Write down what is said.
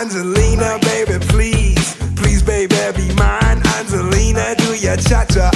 Angelina, baby, please, please, baby, be mine. Angelina, do your cha cha.